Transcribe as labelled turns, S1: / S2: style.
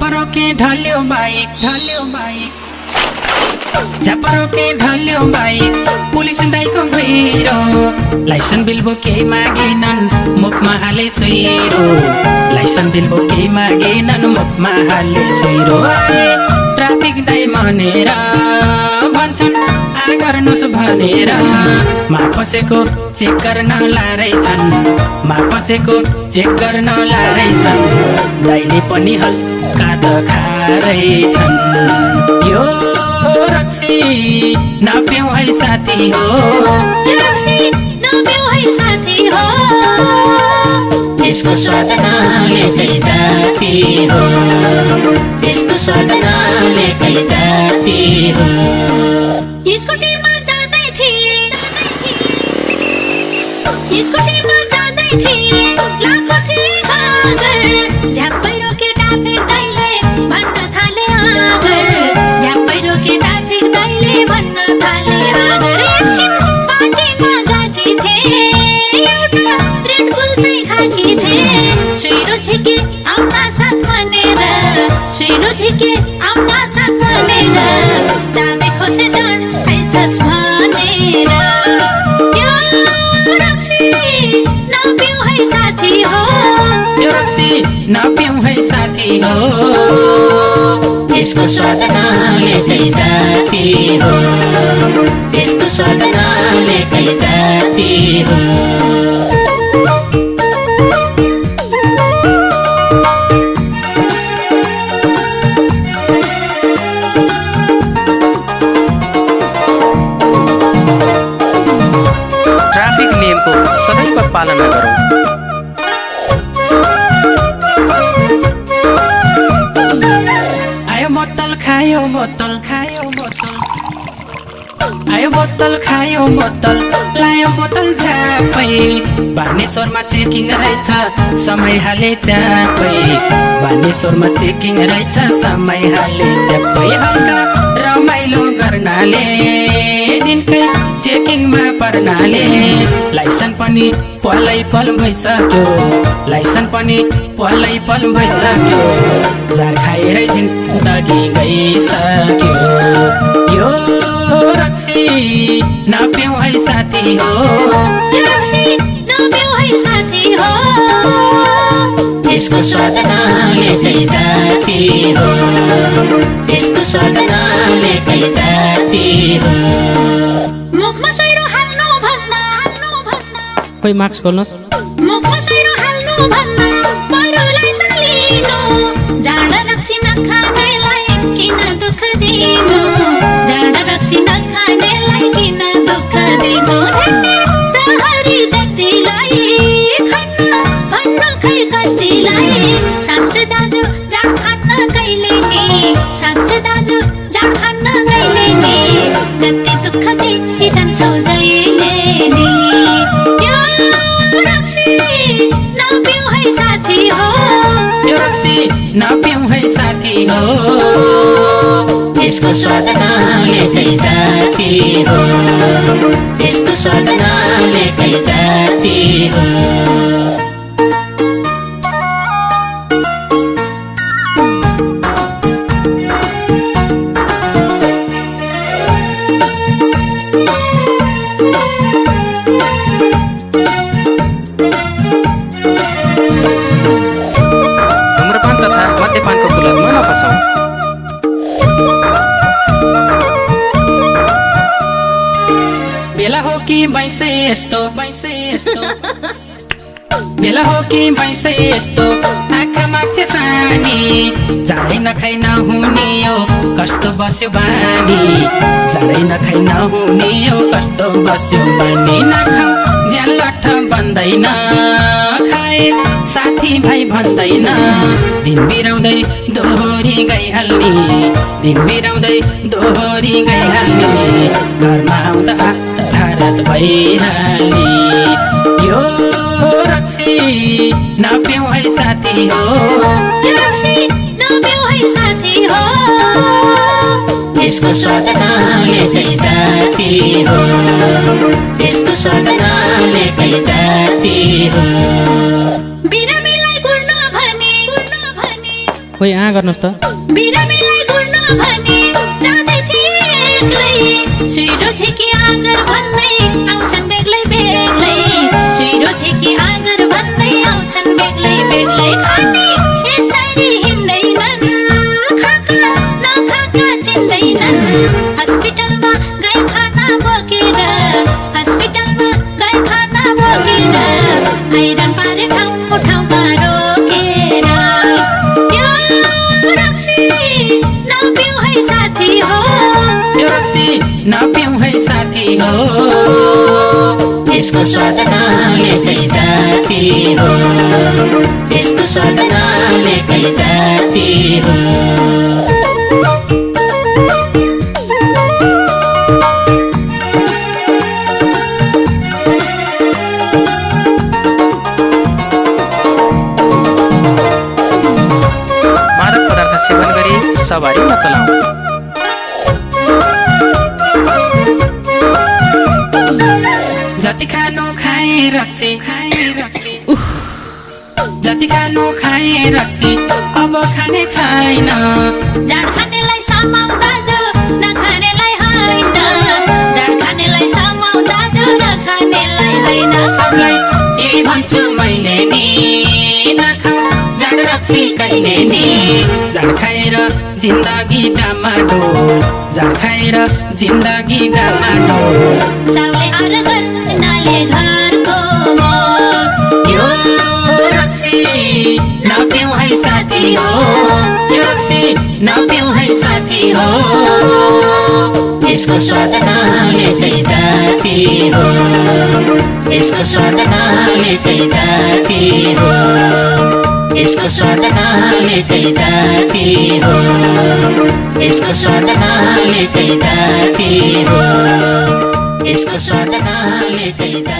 S1: ढल्यो बाइक ढल्यो बाइक झापरोके ढल्यो बाइक पुलिस दाइको भैरो लाइसन बिल बोके मागेनन् मुखमा हाले सुइरो। लाइसन बिल बोके मागेनन् मुखमा हाले सुइरो। ट्राफिक दाइ मानेर भन्छन् गर्नुहोस् भनेर। मा फसेको चेक गर्न लारहेछन् मा फसेको चेक गर्न लारहेछन् दाइले पनि हल्का त खारहेछन् यो रक्सी नपिउ है साथी हो।
S2: रक्सी नपिउ है साथी हो।
S1: यसको स्वाद नालेकै जाति हो। यसको स्वाद नालेकै जाति हो।
S2: स्कुटीमा जाँदै थिए। स्कुटीमा जाँदै थिए। लाखो थिए झ्याप्पै छिके आउना साथ भनेर छिरो छिके आउना साथ भनेर जाबे खोसे जान आइछस् भनेर यो रक्सी नपिउ है साथी हो
S1: यो रक्सी नपिउ है साथी हो यसको स्वाद नालेकै जाति हो यसको स्वाद नालेकै जाति हो आयो बोतल खायो बोतल लायो बोतल चापै। बानेश्वरमा चेकिङ रहेछ समय हाले चापै। बानेश्वरमा चेकिङ रहेछ समय हाले चापै। हल्का रमाइलो गर्नाले दिनकै चेकिङमा पर्नाले। लाइसन पनि पलै पल भइसक्यो लाइसन पनि पलै पल भइसक्यो। जार खाएरै जिन्दगी गइसक्यो। यो रक्सी नपिउ है साथी हो।
S2: नपिउ है साथी हो।
S1: यसको स्वाद नालेकै जाति हो। यसको स्वाद नालेकै जाति हो।
S2: मुखमा हाल्नु हाल्नु
S1: खोइ मार्क्स खोल्नुहोस्।
S2: मुखमा हाल्नु जाँडा रक्सी नखानेलाई किन दुःख दिनु? जाँडा रक्सी नखानेलाई
S1: यसको स्वाद नालेकै जाति हो। यसको स्वाद नालेकै जाति हो। बेला हो कि बैसे यस्तो बैसे यस्तो बेला हो कि बैसे यस्तो आँखा मान्छे सानी जाँडै नखाइ नहुने यो कस्तो बस्यो बानी जाँडै नखाइ नहुने यो कस्तो बस्यो बानी नखाऊ ज्यान लट्ठ बन्दैन खाए साथी भाइ भन्दैन दिन बिराउँदै दोहोरी गइहाल्ने दिन बिराउँदै दोहोरी गइहाल्ने घरमा आउँदा भारत भइहाल्ने यो रक्सी नपिउ है साथी हो।
S2: रक्सी नपिउ है साथी हो।
S1: यसको स्वाद नालेकै जाति हो। यसको स्वाद नालेकै जाति हो।
S2: बिरामीलाई गुड्न भने गुड्न भने।
S1: खोइ आ गर्नुहोस् त।
S2: बिरामीलाई भने जाँदै थिए एक्लै। सुइरो छेकी आँगर भन्दै हो।
S1: यसको स्वाद नालेकै जाति हो। यसको स्वाद नालेकै जाति हो। जति खानु खाए रक्सी। जति खानु खाए रक्सी अब खाने छैन
S2: जाड खानेलाई समाउँदा जो नखानेलाई होइन जाड खानेलाई समाउँदा जो नखानेलाई होइन
S1: सबलाई यही भन्छु मैले नि नखाऊ जाड रक्सी कहिले नि जाड खाएर जिन्दगी जाड खाएर जिन्दगी डामाडो
S2: चाउले आर गर्नाले
S1: यो है। साथी हो। यसको जाति हो। यसको स्वाद जाति हो। यसको जाति हो। यसको जाति हो। यसको जाति